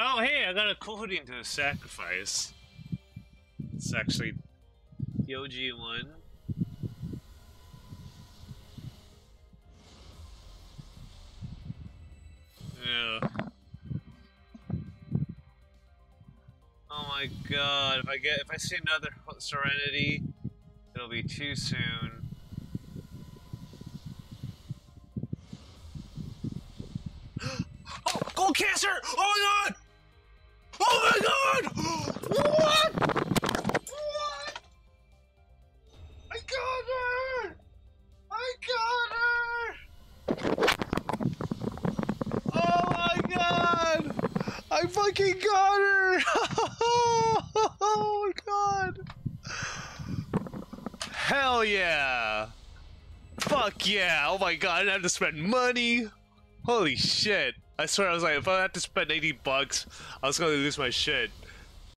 Oh, hey, I got a coding to sacrifice. It's actually the OG one. Yeah. Oh my god, if I get if I see another Serenity, it'll be too soon. oh, Gold Caster! Oh my god! Fucking got her! oh my god! Hell yeah! Fuck yeah! Oh my god, I didn't have to spend money! Holy shit! I swear I was like, if I had to spend 80 bucks, I was gonna lose my shit.